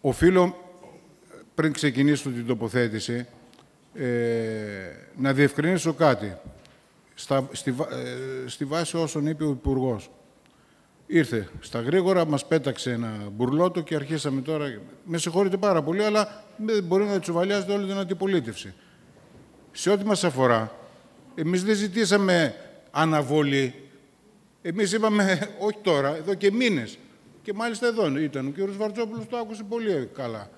οφείλω, πριν ξεκινήσω την τοποθέτηση, ε, να διευκρινίσω κάτι. Στα, στη, ε, στη βάση όσων είπε ο υπουργός. Ήρθε στα γρήγορα, μας πέταξε ένα μπουρλότο και αρχίσαμε τώρα... Με συγχωρείτε πάρα πολύ, αλλά μπορεί να τσουβαλιάζετε όλη την αντιπολίτευση. Σε ό,τι μας αφορά, εμείς δεν ζητήσαμε αναβολή. Εμείς είπαμε, όχι τώρα, εδώ και μήνες. Και μάλιστα εδώ ήταν. Ο κ. Βαρτζόπουλος το άκουσε πολύ καλά.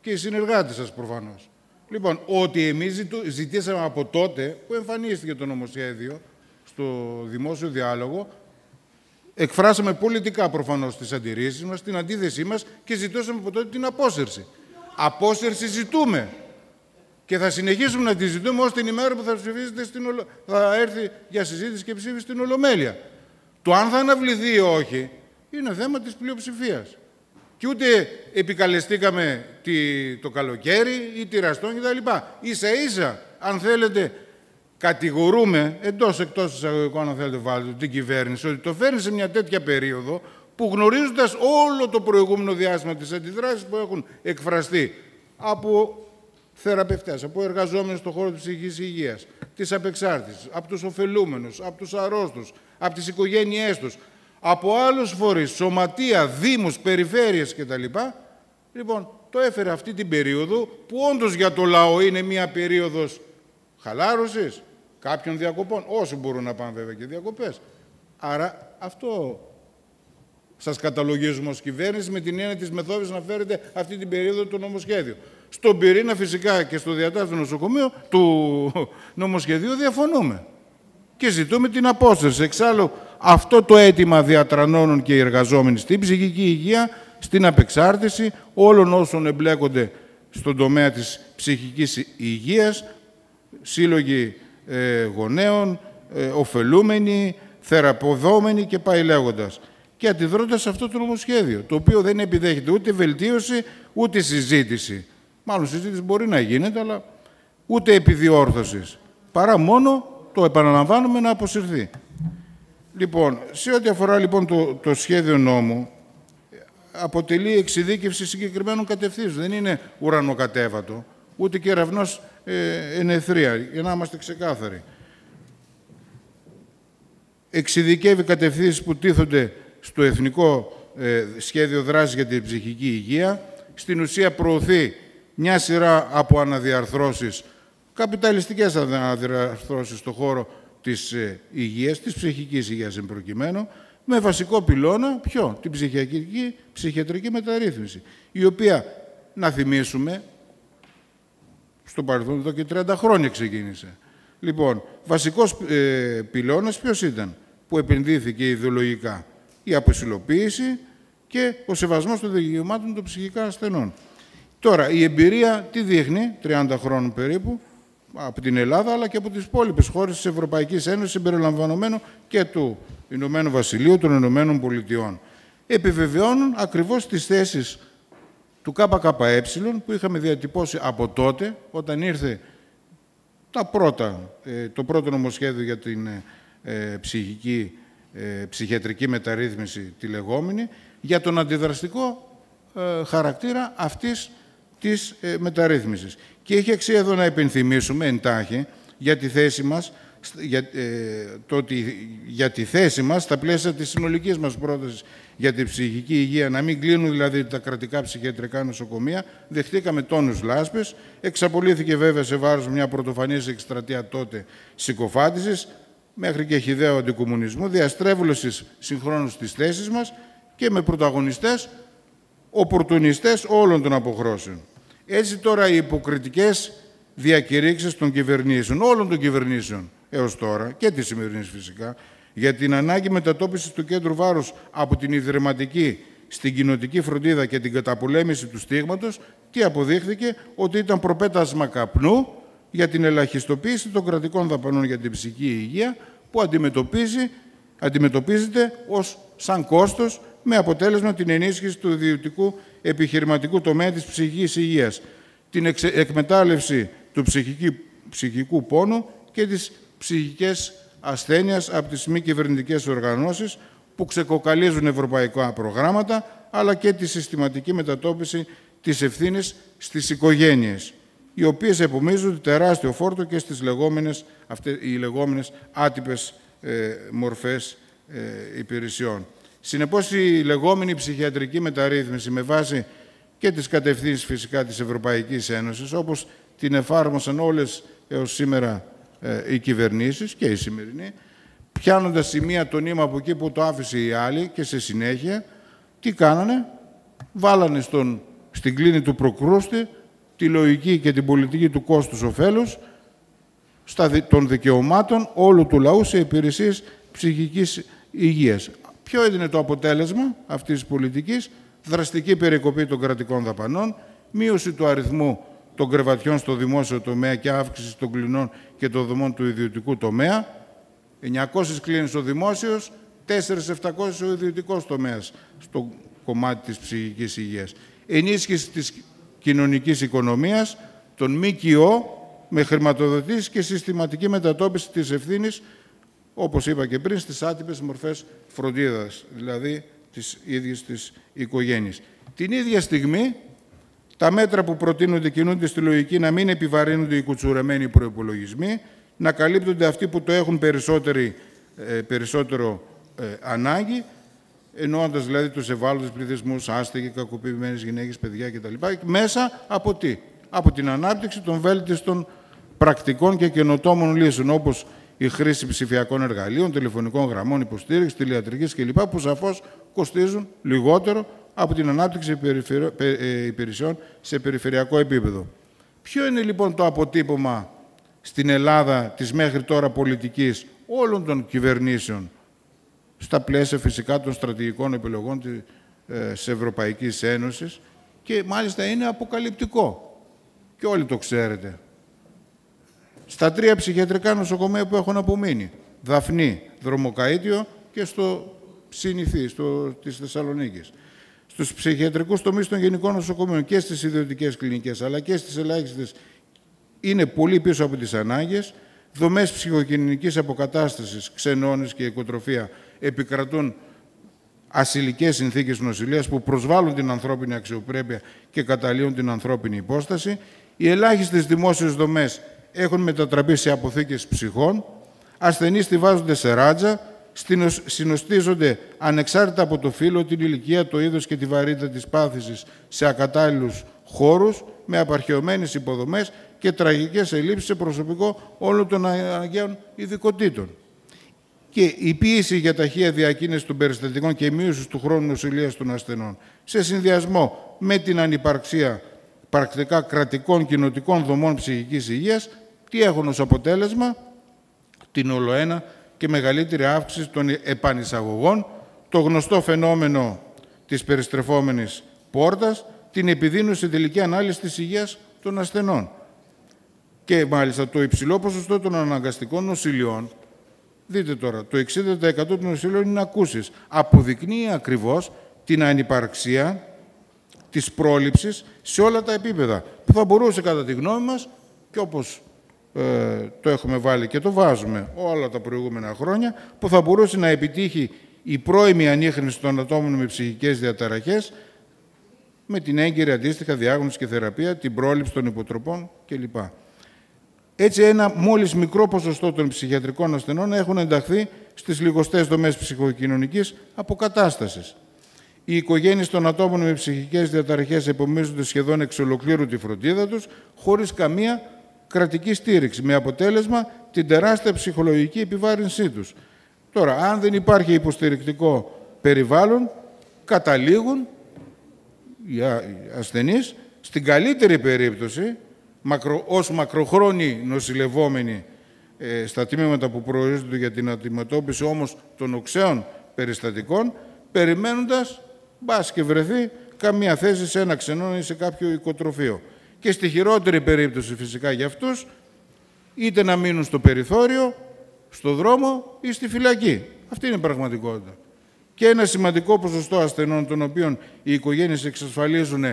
Και οι συνεργάτες σας προφανώς. Λοιπόν, ότι εμείς ζητήσαμε από τότε που εμφανίστηκε το νομοσχέδιο στο δημόσιο διάλογο, εκφράσαμε πολιτικά προφανώς τις αντιρρήσεις μας, την αντίθεσή μας και ζητούσαμε από τότε την απόσυρση. Απόσυρση ζητούμε. Και θα συνεχίσουμε να τη ζητούμε ως την ημέρα που θα, στην Ολο... θα έρθει για συζήτηση και ψήφιση στην Ολομέλεια. Το αν θα αναβληθεί ή όχι είναι θέμα της πλειοψηφίας. Και ούτε επικαλεστήκαμε τη, το καλοκαίρι ή τη ραστόν κτλ. Ίσα ίσα, αν θέλετε, κατηγορούμε εντός εκτός εισαγωγικών, αν θέλετε, βάλτε την κυβέρνηση, ότι το φέρνει σε μια τέτοια περίοδο που γνωρίζοντας όλο το προηγούμενο διάστημα τις αντιδράσεις που έχουν εκφραστεί από θεραπευτές, από εργαζόμενους στον χώρο της ψυχική υγείας, της απεξάρτησης, από τους ωφελούμενους, από τους αρρώστους, από τις οικογένειές τους, από άλλους φορείς, σωματεία, δήμους, περιφέρειες κτλ. Λοιπόν, το έφερε αυτή την περίοδο που όντως για το λαό είναι μια περίοδος χαλάρωσης, κάποιων διακοπών. Όσοι μπορούν να πάνε βέβαια και διακοπές. Άρα αυτό σας καταλογίζουμε ως κυβέρνηση με την έννοια της μεθόδης να φέρετε αυτή την περίοδο το νομοσχέδιο. Στον πυρήνα φυσικά και στο διατάφτο νοσοκομείο του νομοσχεδίου διαφωνούμε. Και ζητούμε την απόσταση. Εξάλλου αυτό το αίτημα διατρανώνουν και οι εργαζόμενοι στην ψυχική υγεία, στην απεξάρτηση όλων όσων εμπλέκονται στον τομέα της ψυχικής υγείας, σύλλογοι ε, γονέων, ε, ωφελούμενοι, θεραποδόμενοι και πάει λέγοντας. Και αντιδρώντας σε αυτό το νομοσχέδιο, το οποίο δεν επιδέχεται ούτε βελτίωση, ούτε συζήτηση. Μάλλον συζήτηση μπορεί να γίνεται, αλλά ούτε επιδιόρθωσης. Παρά μόνο, το επαναλαμβάνουμε, να αποσυρθεί. Λοιπόν, σε ό,τι αφορά λοιπόν το, το σχέδιο νόμου, αποτελεί εξειδίκευση συγκεκριμένων κατευθύνσεων. Δεν είναι ουρανοκατέβατο, ούτε και ε, ενεθρία, για να είμαστε ξεκάθαροι. Εξειδικεύει κατευθύνσεις που τίθονται στο Εθνικό ε, Σχέδιο Δράσης για την Ψυχική Υγεία. Στην ουσία προωθεί μια σειρά από αναδιαρθρώσεις, καπιταλιστικές αναδιαρθρώσεις στον χώρο της ε, υγείας, της ψυχικής υγείας εν προκειμένου, με βασικό πυλώνα, ποιο, την ψυχιατρική, ψυχιατρική μεταρρύθμιση, η οποία, να θυμίσουμε, στο παρελθόν εδώ και 30 χρόνια ξεκίνησε. Λοιπόν, βασικός ε, πυλώνας ποιος ήταν, που επενδύθηκε ιδεολογικά. Η αποσυλλοποίηση και ο σεβασμός των δικαιωμάτων των ψυχικά ασθενών. Τώρα, η εμπειρία τι δείχνει, 30 χρόνων περίπου, από την Ελλάδα, αλλά και από τις υπόλοιπες χώρες της Ευρωπαϊκής Ένωσης, συμπεριλαμβανομένου και του Ηνωμένου Βασιλείου, των Ηνωμένων Πολιτειών. Επιβεβαιώνουν ακριβώς τις θέσεις του ΚΚΕ που είχαμε διατυπώσει από τότε, όταν ήρθε τα πρώτα, ε, το πρώτο νομοσχέδιο για την ε, ψυχική, ε, ψυχιατρική μεταρρύθμιση, τη λεγόμενη, για τον αντιδραστικό χαρακτήρα αυτής της μεταρρύθμισης. Και έχει αξία εδώ να υπενθυμίσουμε εντάχει για τη θέση μας για, ε, το ότι για τη θέση μας, στα πλαίσια της συνολικής μας πρότασης για την ψυχική υγεία, να μην κλείνουν δηλαδή τα κρατικά ψυχιατρικά νοσοκομεία, δεχτήκαμε τόνους λάσπες, εξαπολύθηκε βέβαια σε βάρος μια πρωτοφανής εκστρατεία τότε συκοφάντησης, μέχρι και χιδαίο αντικομουνισμού, διαστρέβλωσης συγχρόνως της θέσης μας και με πρωταγωνιστές, οπορτουνιστές όλων των αποχρώσεων. Έτσι τώρα οι υποκριτικές διακηρύξεις των κυβερνήσεων, όλων των κυβερνήσεων, έως τώρα και της σημερινής φυσικά, για την ανάγκη μετατόπισης του κέντρου βάρους από την ιδρυματική στην κοινοτική φροντίδα και την καταπολέμηση του στίγματος και αποδείχθηκε ότι ήταν προπέτασμα καπνού για την ελαχιστοποίηση των κρατικών δαπανών για την ψυχική υγεία που αντιμετωπίζει, αντιμετωπίζεται ως σαν κόστος με αποτέλεσμα την ενίσχυση του ιδιωτικού επιχειρηματικού τομέα της ψυχικής υγείας, την εκμετάλλευση του ψυχικού πόνου και της ψυχικές ασθένειας από τις μη κυβερνητικές οργανώσεις που ξεκοκαλίζουν ευρωπαϊκά προγράμματα, αλλά και τη συστηματική μετατόπιση της ευθύνης στις οικογένειες, οι οποίες επομίζονται τεράστιο φόρτο και στις λεγόμενες, αυτές, οι λεγόμενες άτυπες ε, μορφές ε, υπηρεσιών. Συνεπώς, η λεγόμενη ψυχιατρική μεταρρύθμιση με βάση και τις κατευθύνσεις φυσικά της Ευρωπαϊκής Ένωσης, όπως την εφάρμοσαν όλες έως σήμερα ε, οι κυβερνήσεις και η σημερινή, πιάνοντας η μία το νήμα από εκεί που το άφησε η άλλη και σε συνέχεια, τι κάνανε, βάλανε στον, στην κλίνη του προκρούστη τη λογική και την πολιτική του κόστους ωφέλους των δικαιωμάτων όλου του λαού σε υπηρεσίες ψυχικής υγείας. Ποιο είναι το αποτέλεσμα αυτής της πολιτικής, δραστική περικοπή των κρατικών δαπανών, μείωση του αριθμού των κρεβατιών στο δημόσιο τομέα και αύξηση των κλινών και των δομών του ιδιωτικού τομέα, 900 κλίνες ο δημόσιος, 4.700 ο ιδιωτικός τομέας στο κομμάτι της ψυχικής υγείας. Ενίσχυση της κοινωνικής οικονομίας, των ΜΚΟ, με χρηματοδοτήσεις και συστηματική μετατόπιση της ευθύνης, όπως είπα και πριν, στις άτυπες μορφές φροντίδας, δηλαδή της ίδιας της οικογένειας. Την ίδια στιγμή, τα μέτρα που προτείνονται κινούνται στη λογική να μην επιβαρύνονται οι κουτσουρεμένοι προπολογισμοί, να καλύπτονται αυτοί που το έχουν ε, περισσότερο ε, ανάγκη, εννοώντας δηλαδή τους ευάλωτους πληθυσμούς, άστεγοι, κακοποιημένες γυναίκες, παιδιά κτλ. Μέσα από τι, από την ανάπτυξη των βέλτιστων πρακτικών και καινοτόμων λύσεων, όπως η χρήση ψηφιακών εργαλείων, τηλεφωνικών γραμμών υποστήριξης, τηλεατρικής κλπ. που σαφώς κοστίζουν λιγότερο από την ανάπτυξη ε, υπηρεσιών σε περιφερειακό επίπεδο. Ποιο είναι λοιπόν το αποτύπωμα στην Ελλάδα της μέχρι τώρα πολιτικής όλων των κυβερνήσεων στα πλαίσια φυσικά των στρατηγικών επιλογών της ε, Ευρωπαϊκής Ένωσης και μάλιστα είναι αποκαλυπτικό. Και όλοι το ξέρετε. Στα τρία ψυχιατρικά νοσοκομεία που έχουν απομείνει. Δαφνή, Δρομοκαΐτιο και στο Συνηθί, στο, της Θεσσαλονίκης. Στους ψυχιατρικούς τομείς των γενικών νοσοκομείων και στις ιδιωτικές κλινικές αλλά και στις ελάχιστες είναι πολύ πίσω από τις ανάγκες. Δομές ψυχοκοινωνικής αποκατάστασης, ξενώνες και οικοτροφία επικρατούν ασυλικές συνθήκες νοσηλείας που προσβάλλουν την ανθρώπινη αξιοπρέπεια και καταλύουν την ανθρώπινη υπόσταση. Οι ελάχιστες δημόσιες δομές έχουν μετατραπεί σε αποθήκες ψυχών. Ασθενείς βάζονται σε ράτζα, συνοστίζονται ανεξάρτητα από το φύλλο, την ηλικία, το είδος και τη βαρύτητα της πάθησης σε ακατάλληλους χώρους, με απαρχαιωμένες υποδομές και τραγικές ελλείψεις σε προσωπικό όλων των αναγκαίων ειδικοτήτων. Και η πίεση για ταχεία διακίνηση των περιστατικών και μείωση του χρόνου νοσηλείας των ασθενών, σε συνδυασμό με την ανυπαρξία πρακτικά κρατικών κοινοτικών δομών ψυχικής υγείας, τι έχουν ως αποτέλεσμα; Την ολοένα και μεγαλύτερη αύξηση των επανεισαγωγών, το γνωστό φαινόμενο της περιστρεφόμενης πόρτας, την επιδείνωση τελική ανάλυση της υγείας των ασθενών. Και μάλιστα το υψηλό ποσοστό των αναγκαστικών νοσηλειών, δείτε τώρα, το 60% των νοσηλειών είναι ακούσεις, αποδεικνύει ακριβώς την ανυπαρξία της πρόληψης σε όλα τα επίπεδα, που θα μπορούσε κατά τη γνώμη μας, και όπως ε, το έχουμε βάλει και το βάζουμε όλα τα προηγούμενα χρόνια, που θα μπορούσε να επιτύχει η πρώιμη ανίχνευση των ατόμων με ψυχικές διαταραχές με την έγκυρη αντίστοιχα διάγνωση και θεραπεία, την πρόληψη των υποτροπών κλπ. Έτσι, ένα μόλις μικρό ποσοστό των ψυχιατρικών ασθενών έχουν ενταχθεί στις λιγοστές δομές ψυχοκοινωνικής αποκατάστασης. Οι οικογένειες των ατόμων με ψυχικές διαταραχές επομίζονται σχεδόν εξ ολοκλήρου τη φροντίδα τους, χωρίς καμία κρατική στήριξη, με αποτέλεσμα την τεράστια ψυχολογική επιβάρυνσή τους. Τώρα, αν δεν υπάρχει υποστηρικτικό περιβάλλον, καταλήγουν οι ασθενείς, στην καλύτερη περίπτωση, μακρο, ως μακροχρόνιοι νοσηλευόμενοι ε, στα τμήματα που προορίζονται για την αντιμετώπιση όμως των οξέων περιστατικών, περιμένοντας, μπας και βρεθεί, καμία θέση σε ένα ξενό ή σε κάποιο οικοτροφείο. Και στη χειρότερη περίπτωση φυσικά για αυτούς, είτε να μείνουν στο περιθώριο, στο δρόμο ή στη φυλακή. Αυτή είναι η πραγματικότητα και ένα σημαντικό ποσοστό ασθενών, των οποίων οι οικογένειες εξασφαλίζουν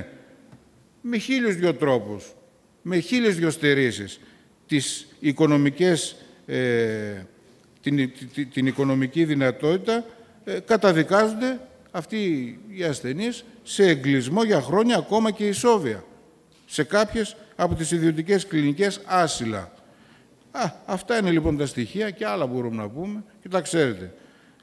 με χίλιους δυο τρόπους, με χίλιες δυο στερήσεις, τις οικονομικές, ε, την, την, την, οικονομική δυνατότητα, ε, καταδικάζονται αυτοί οι ασθενείς σε εγκλισμό για χρόνια ακόμα και ισόβια. Σε κάποιες από τις ιδιωτικές κλινικές άσυλα. Α, αυτά είναι λοιπόν τα στοιχεία και άλλα μπορούμε να πούμε και τα ξέρετε.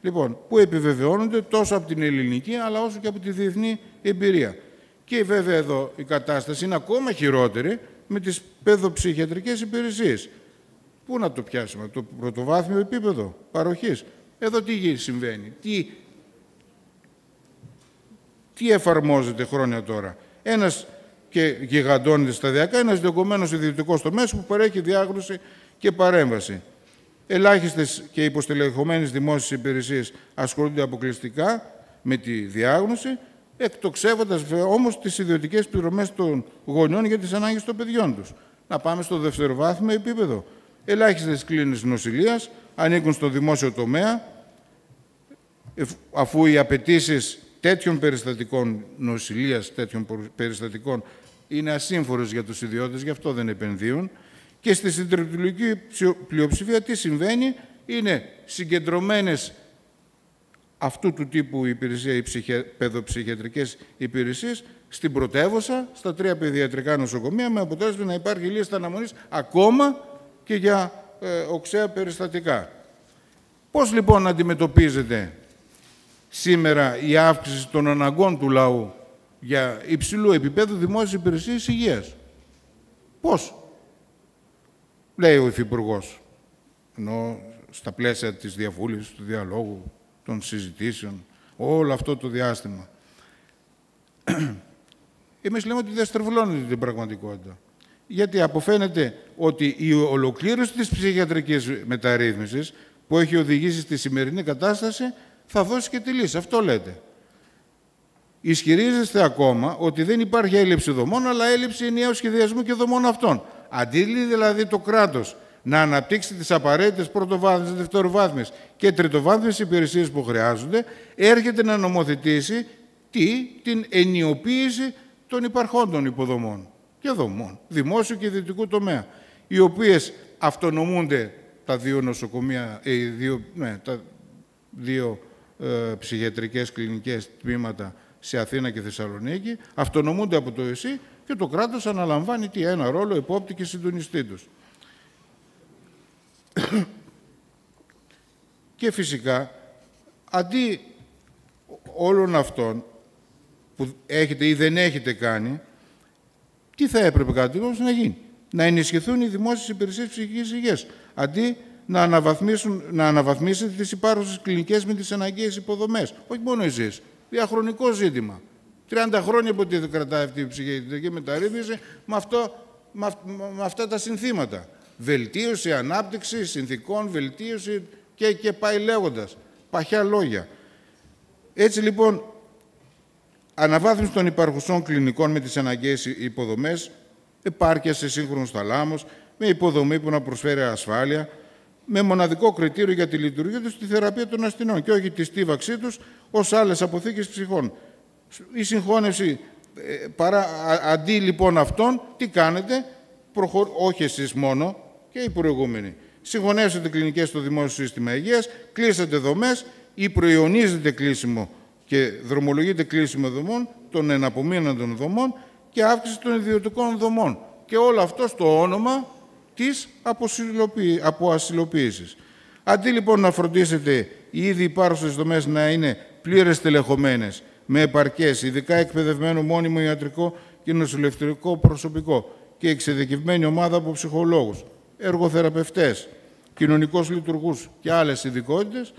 Λοιπόν, που επιβεβαιώνονται τόσο από την ελληνική αλλά όσο και από τη διεθνή εμπειρία. Και βέβαια εδώ η κατάσταση είναι ακόμα χειρότερη με τις παιδοψυχιατρικές υπηρεσίες. Πού να το πιάσουμε, το πρωτοβάθμιο επίπεδο παροχής. Εδώ τι συμβαίνει, τι, τι εφαρμόζεται χρόνια τώρα. Ένας και γιγαντώνεται σταδιακά ένας διοκομμένος ιδιωτικός τομέας που παρέχει διάγνωση και παρέμβαση. Ελάχιστες και υποστελεχωμένες δημόσιες υπηρεσίες ασχολούνται αποκλειστικά με τη διάγνωση, εκτοξεύοντας όμως τις ιδιωτικές πληρωμές των γονιών για τις ανάγκες των παιδιών τους. Να πάμε στο δευτεροβάθμιο επίπεδο. Ελάχιστες κλίνες νοσηλείας ανήκουν στο δημόσιο τομέα, αφού οι απαιτήσεις τέτοιων περιστατικών νοσηλείας, τέτοιων περιστατικών, είναι ασύμφορες για τους ιδιώτες, γι' αυτό δεν επενδύουν. Και στη συντριπτική πλειοψηφία τι συμβαίνει, είναι συγκεντρωμένες αυτού του τύπου υπηρεσία, οι παιδοψυχιατρικές υπηρεσίες, στην πρωτεύουσα, στα τρία παιδιατρικά νοσοκομεία, με αποτέλεσμα να υπάρχει λίστα αναμονής ακόμα και για ε, οξέα περιστατικά. Πώς λοιπόν αντιμετωπίζεται σήμερα η αύξηση των αναγκών του λαού για υψηλού επίπεδου δημόσιας υπηρεσίας υγείας. Πώς, λέει ο Υφυπουργός, ενώ στα πλαίσια της διαβούλευσης, του διαλόγου, των συζητήσεων, όλο αυτό το διάστημα. Εμείς λέμε ότι δεν στρεβλώνεται την πραγματικότητα. Γιατί αποφαίνεται ότι η ολοκλήρωση της ψυχιατρικής μεταρρύθμισης που έχει οδηγήσει στη σημερινή κατάσταση θα δώσει και τη λύση. Αυτό λέτε. Ισχυρίζεστε ακόμα ότι δεν υπάρχει έλλειψη δομών, αλλά έλλειψη ενιαίου σχεδιασμού και δομών αυτών. Αντί δηλαδή το κράτος να αναπτύξει τις απαραίτητες πρωτοβάθμιες, δευτεροβάθμιες και τριτοβάθμιες υπηρεσίες που χρειάζονται, έρχεται να νομοθετήσει τι, την ενιοποίηση των υπαρχόντων υποδομών και δομών, δημόσιου και ιδιωτικού τομέα, οι οποίες αυτονομούνται τα δύο νοσοκομεία, ε, δύο, ναι, τα δύο ε, ψυχιατρικές κλινικές τμήματα σε Αθήνα και Θεσσαλονίκη, αυτονομούνται από το ΕΣΥ και το κράτος αναλαμβάνει τι ένα ρόλο υπόπτη και συντονιστή τους. και φυσικά, αντί όλων αυτών που έχετε ή δεν έχετε κάνει, τι θα έπρεπε κάτι να γίνει; Να ενισχυθούν οι δημόσιες υπηρεσίες ψυχικής υγείας, αντί να, αναβαθμίσουν, να αναβαθμίσετε τις υπάρχουσες κλινικές με τις αναγκαίες υποδομές. Όχι μόνο εσείς. Διαχρονικό ζήτημα. 30 χρόνια που τη κρατάει αυτή η ψυχιατρική μεταρρύθμιση με, αυτό, με, με αυτά τα συνθήματα. Βελτίωση, ανάπτυξη, συνθήκων, βελτίωση και, και πάει λέγοντας. Παχιά λόγια. Έτσι λοιπόν, αναβάθμιση των υπαρχουσών κλινικών με τις αναγκαίες υποδομές, επάρκεια σε σύγχρονους θαλάμους, με υποδομή που να προσφέρει ασφάλεια, με μοναδικό κριτήριο για τη λειτουργία τους στη θεραπεία των ασθενών και όχι τη στίβαξή τους ως άλλες αποθήκες ψυχών. Η συγχώνευση, ε, παρά, αντί λοιπόν αυτών, τι κάνετε, προχω... όχι εσείς μόνο και οι προηγούμενοι. Συγχωνεύσετε κλινικές στο δημόσιο σύστημα υγείας, κλείσατε δομές ή προϊονίζετε κλείσιμο και δρομολογείτε κλείσιμο δομών των εναπομείναντων δομών και αύξηση των ιδιωτικών δομών. Και όλο αυτό στο όνομα της αποασυλοποίησης. Αντί λοιπόν να φροντίσετε οι ήδη υπάρχουσες δομές να είναι πλήρες τελεχωμένες, με επαρκές, ειδικά εκπαιδευμένο μόνιμο ιατρικό και νοσηλευτικό προσωπικό και εξειδικευμένη ομάδα από ψυχολόγους, εργοθεραπευτές, κοινωνικούς λειτουργούς και άλλες ειδικότητες,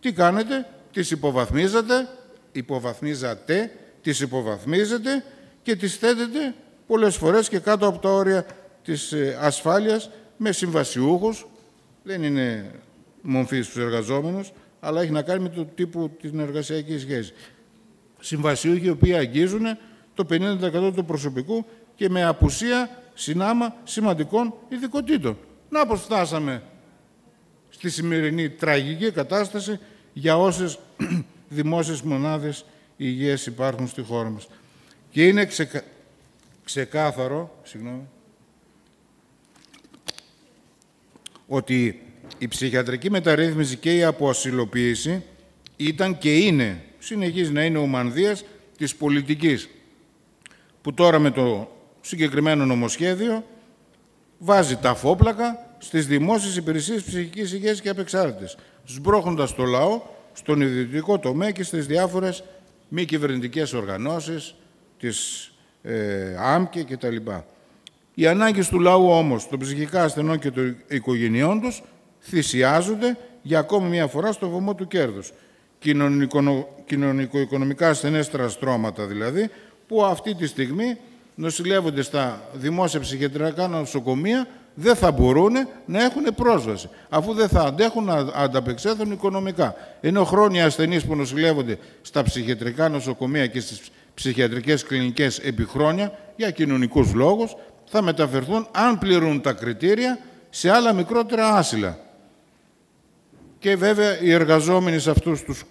τι κάνετε, τις υποβαθμίζετε, υποβαθμίζατε, τις υποβαθμίζετε και τις θέτετε πολλές φορές και κάτω από τα όρια της ε, ασφάλειας με συμβασιούχους, δεν είναι μομφή στους εργαζόμενους, αλλά έχει να κάνει με το τύπο της εργασιακής σχέσης. Συμβασιούχοι οι οποίοι αγγίζουν το 50% του προσωπικού και με απουσία συνάμα σημαντικών ειδικοτήτων. Να πως φτάσαμε στη σημερινή τραγική κατάσταση για όσες δημόσιες μονάδες υγείας υπάρχουν στη χώρα μας. Και είναι ξεκάθαρο, συγγνώμη, ότι η ψυχιατρική μεταρρύθμιση και η αποασυλοποίηση ήταν και είναι συνεχίζει να είναι ο μανδύας της πολιτικής, που τώρα με το συγκεκριμένο νομοσχέδιο βάζει τα φόπλακα στις δημόσιες υπηρεσίες ψυχικής υγείας και απεξάρτητες, σμπρώχνοντας το λαό στον ιδιωτικό τομέα και στις διάφορες μη κυβερνητικές οργανώσεις, της ε, ΆΜΚΕ κτλ. Οι ανάγκες του λαού όμως, των ψυχικά ασθενών και των οικογενειών τους, θυσιάζονται για ακόμη μια φορά στο βωμό του κέρδους. Κοινωνικο-οικονομικά ασθενές στρώματα δηλαδή, που αυτή τη στιγμή νοσηλεύονται στα δημόσια ψυχιατρικά νοσοκομεία δεν θα μπορούν να έχουν πρόσβαση, αφού δεν θα αντέχουν να ανταπεξέλθουν οικονομικά. Ενώ χρόνια ασθενείς που νοσηλεύονται στα ψυχιατρικά νοσοκομεία και στις ψυχιατρικές κλινικές επί χρόνια, για κοινωνικούς λόγους, θα μεταφερθούν, αν πληρούν τα κριτήρια, σε άλλα μικρότερα άσυλα. Και βέβαια οι εργαζόμενοι σε, αυτούς τους,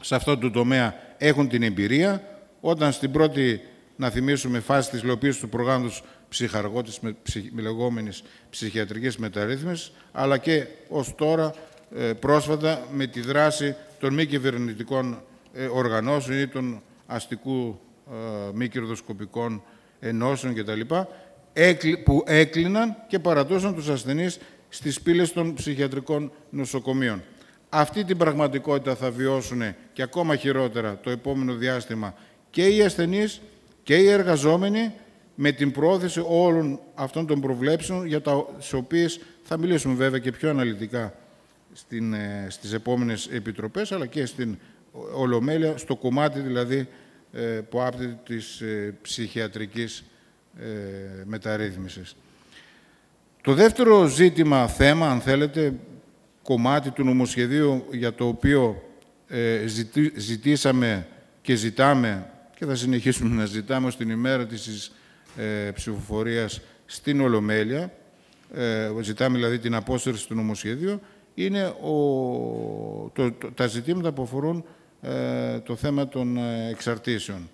σε αυτό το τομέα έχουν την εμπειρία, όταν στην πρώτη, να θυμίσουμε, φάση της υλοποίησης του προγράμματος ψυχαργότης με, με λεγόμενης ψυχιατρικής μεταρρύθμισης, αλλά και ως τώρα ε, πρόσφατα με τη δράση των μη κυβερνητικών ε, οργανώσεων ή των αστικού ε, μη κερδοσκοπικών ενώσεων κτλ. που έκλειναν και παρατούσαν τους ασθενείς στις πύλες των ψυχιατρικών νοσοκομείων. Αυτή την πραγματικότητα θα βιώσουν και ακόμα χειρότερα το επόμενο διάστημα και οι ασθενείς και οι εργαζόμενοι με την πρόθεση όλων αυτών των προβλέψεων για τις οποίες θα μιλήσουμε βέβαια και πιο αναλυτικά στην, ε, στις επόμενες επιτροπές αλλά και στην Ολομέλεια, στο κομμάτι δηλαδή ε, που άπτεται της ε, ψυχιατρικής μεταρρύθμισης. Το δεύτερο ζήτημα, θέμα, αν θέλετε, κομμάτι του νομοσχεδίου για το οποίο ζητήσαμε και ζητάμε και θα συνεχίσουμε να ζητάμε στην ημέρα της ε, ψηφοφορίας στην Ολομέλεια, ε, ζητάμε δηλαδή την απόσυρση του νομοσχεδίου, είναι ο, το, τα ζητήματα που αφορούν ε, το θέμα των ε, εξαρτήσεων.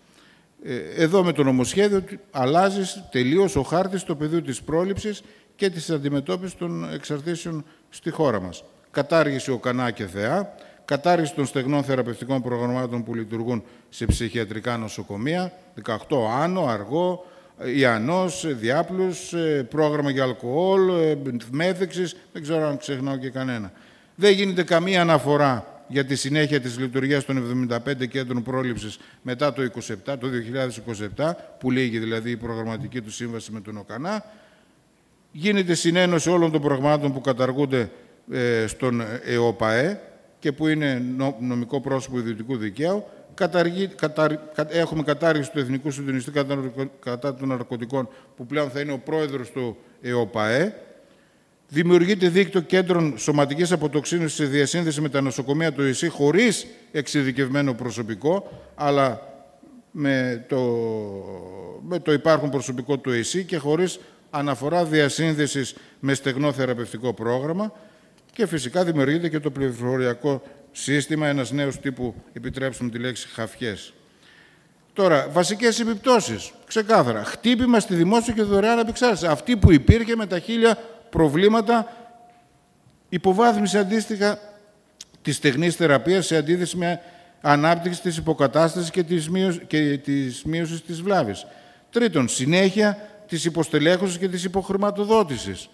Ε, εδώ με το νομοσχέδιο αλλάζεις τελείως ο χάρτης το πεδίο της πρόληψης και της αντιμετώπισης των εξαρτήσεων στη χώρα μας. Κατάργηση ο ΚΑΝΑ και ΘΕΑ, κατάργηση των στεγνών θεραπευτικών προγραμμάτων που λειτουργούν σε ψυχιατρικά νοσοκομεία, 18 άνω, αργό, Ιαννός, Διάπλους, ε, πρόγραμμα για αλκοόλ, ε, μέθεξης, δεν ξέρω αν ξεχνάω και κανένα. Δεν γίνεται καμία αναφορά για τη συνέχεια της λειτουργίας των 75 κέντρων πρόληψης μετά το, 27, το 2027, που λέγει δηλαδή η προγραμματική του σύμβαση με τον ΟΚΑΝΑ. Γίνεται συνένωση όλων των προγραμμάτων που καταργούνται ε, στον ΕΟΠΑΕ και που είναι νομικό πρόσωπο ιδιωτικού δικαίου καταργεί, έχουμε κατάργηση του Εθνικού Συντονιστή κατά, κατά των Ναρκωτικών, που πλέον θα είναι ο πρόεδρος του ΕΟΠΑΕ. Δημιουργείται δίκτυο κέντρων σωματικής αποτοξίνωσης σε διασύνδεση με τα νοσοκομεία του ΕΣΥ χωρίς εξειδικευμένο προσωπικό, αλλά με το, με το υπάρχον προσωπικό του ΕΣΥ και χωρίς αναφορά διασύνδεσης με στεγνό θεραπευτικό πρόγραμμα και φυσικά δημιουργείται και το πληροφοριακό σύστημα, ένας νέος τύπου, επιτρέψουμε τη λέξη, χαφιές. Τώρα, βασικές επιπτώσεις, ξεκάθαρα. Χτύπημα στη δημόσια και δωρεάν απεξάρτηση. Αυτή που υπήρχε με τα χίλια προβλήματα, υποβάθμιση αντίστοιχα της τεχνής θεραπείας σε αντίθεση με ανάπτυξη της υποκατάστασης και της, μείωσης, και της μείωσης της βλάβης. Τρίτον, συνέχεια της υποστελέχωσης και της υποχρηματοδότησης,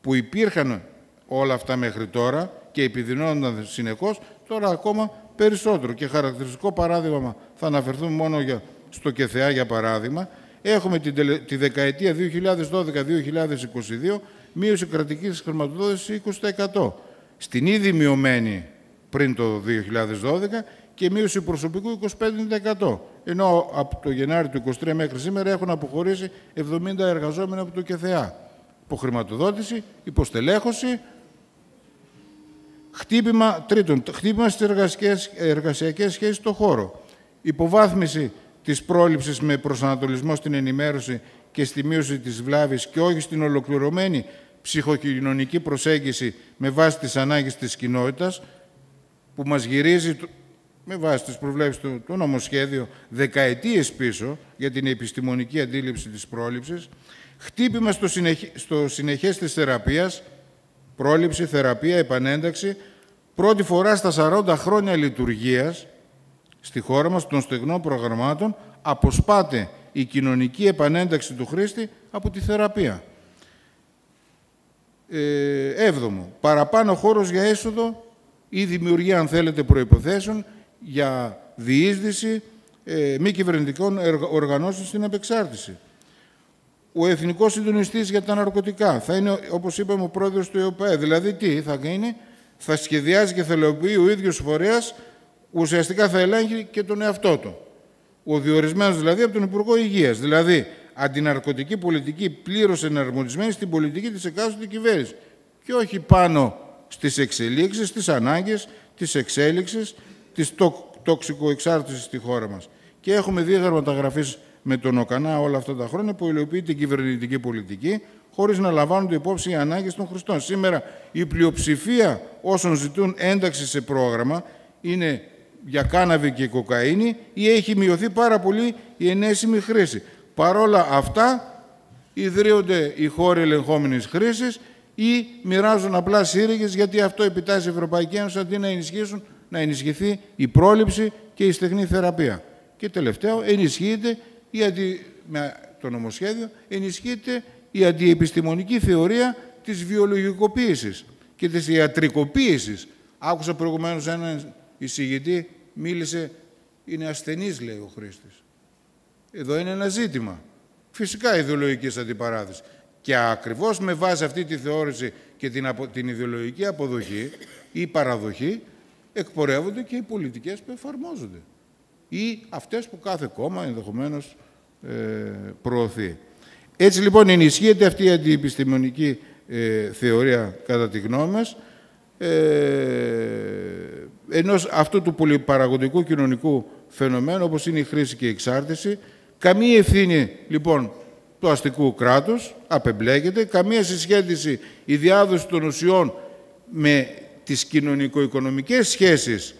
που υπήρχαν όλα αυτά μέχρι τώρα και επιδεινώνονταν συνεχώς, τώρα ακόμα περισσότερο. Και χαρακτηριστικό παράδειγμα, θα αναφερθούμε μόνο για, στο ΚΕΘΕΑ για παράδειγμα, έχουμε τη, τη δεκαετία 2012-2022 μείωση κρατικής χρηματοδότησης 20%. Στην ήδη μειωμένη πριν το 2012 και μείωση προσωπικού 25%. Ενώ από το Γενάρη του 2023 μέχρι σήμερα έχουν αποχωρήσει 70 εργαζόμενοι από το ΚΕΘΕΑ. Υποχρηματοδότηση, υποστελέχωση, Χτύπημα, τρίτον, χτύπημα στις εργασιακές, εργασιακές σχέσεις στο χώρο. Υποβάθμιση της πρόληψης με προσανατολισμό στην ενημέρωση και στη μείωση της βλάβης και όχι στην ολοκληρωμένη ψυχοκοινωνική προσέγγιση με βάση τις ανάγκες της κοινότητας που μας γυρίζει με βάση τις προβλέψεις του το νομοσχέδιο δεκαετίες πίσω για την επιστημονική αντίληψη της πρόληψης, χτύπημα στο, συνεχ... στο συνεχές της θεραπείας πρόληψη, θεραπεία, επανένταξη, πρώτη φορά στα 40 χρόνια λειτουργίας στη χώρα μας των στεγνών προγραμμάτων αποσπάται η κοινωνική επανένταξη του χρήστη από τη θεραπεία. Ε, έβδομο, παραπάνω χώρος για έσοδο ή δημιουργία, αν θέλετε, προϋποθέσεων για διείσδυση ε, μη κυβερνητικών οργανώσεων στην επεξάρτηση. Ο Εθνικός Συντονιστής για τα Ναρκωτικά θα είναι, όπως είπαμε, ο πρόεδρος του ΕΟΠΑΕ. Δηλαδή, τι θα γίνει, θα σχεδιάζει και θελοποιεί ο ίδιος φορέας, ουσιαστικά θα ελέγχει και τον εαυτό του. Ο διορισμένος δηλαδή από τον Υπουργό Υγείας. Δηλαδή, αντιναρκωτική πολιτική πλήρως εναρμονισμένη στην πολιτική της εκάστοτε κυβέρνησης. Και όχι πάνω στις εξελίξεις, στις ανάγκες, της εξέλιξης, της εξάρτησης στη χώρα μας. Και έχουμε δει γραμματαγραφείς με τον ΟΚΑΝΑ όλα αυτά τα χρόνια που υλοποιεί την κυβερνητική πολιτική χωρίς να λαμβάνονται υπόψη οι ανάγκες των χρηστών. Σήμερα η πλειοψηφία όσων ζητούν ένταξη σε πρόγραμμα είναι για κάναβη και κοκαίνη ή έχει μειωθεί πάρα πολύ η ενέσιμη χρήση. Παρόλα αυτά ιδρύονται οι χώροι ελεγχόμενης χρήσης ή μοιράζουν απλά σύρρηγες γιατί αυτό επιτάσσει η Ευρωπαϊκή Ένωση αντί να ενισχύσουν να ενισχυθεί η πρόληψη και η στεγνή θεραπεία. Και τελευταίο, ενισχύεται η αντι... με το νομοσχέδιο, ενισχύεται η αντιεπιστημονική θεωρία της βιολογικοποίησης και της ιατρικοποίησης. Άκουσα προηγουμένως έναν εισηγητή, μίλησε, είναι ασθενής, λέει ο Χρήστης. Εδώ είναι ένα ζήτημα. Φυσικά ιδεολογικής αντιπαράθεσης. Και ακριβώς με βάση αυτή τη θεώρηση και την, την ιδεολογική αποδοχή ή παραδοχή, εκπορεύονται και οι πολιτικές που εφαρμόζονται ή αυτές που κάθε κόμμα ενδεχομένως ε, προωθεί. Έτσι λοιπόν ενισχύεται αυτή η αντιεπιστημονική ε, θεωρία κατά τη γνώμη μας ε, ενός αυτού του πολυπαραγωγικού κοινωνικού φαινομένου όπως είναι η χρήση και η εξάρτηση. Καμία ευθύνη λοιπόν του αστικού κράτους απεμπλέκεται, καμία συσχέτιση η διάδοση των ουσιών με τις κοινωνικο-οικονομικές σχέσεις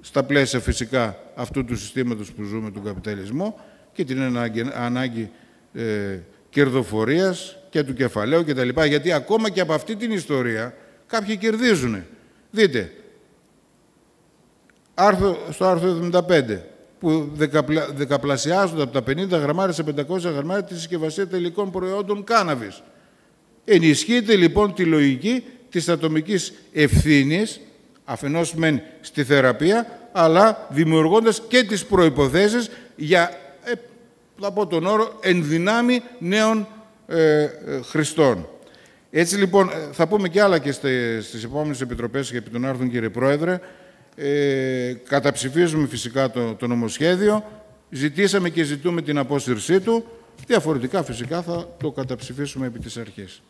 στα πλαίσια φυσικά αυτού του συστήματος που ζούμε, τον καπιταλισμό και την ανάγκη, ανάγκη ε, κερδοφορίας και του κεφαλαίου κτλ. Γιατί ακόμα και από αυτή την ιστορία κάποιοι κερδίζουν. Δείτε, άρθρο, στο άρθρο 75, που δεκαπλα, δεκαπλασιάζονται από τα 50 γραμμάρια σε 500 γραμμάρια τη συσκευασία τελικών προϊόντων κάναβης. Ενισχύεται λοιπόν τη λογική της ατομικής ευθύνης, αφενός μεν στη θεραπεία, αλλά δημιουργώντας και τις προϋποθέσεις για, ε, θα πω τον όρο, ενδυνάμει νέων ε, ε, χρηστών. Έτσι λοιπόν, ε, θα πούμε και άλλα και στις επόμενες επιτροπές και επί των άρθρων, κύριε Πρόεδρε. Ε, καταψηφίζουμε φυσικά το, το νομοσχέδιο. Ζητήσαμε και ζητούμε την απόσυρσή του. Διαφορετικά φυσικά θα το καταψηφίσουμε επί της αρχής.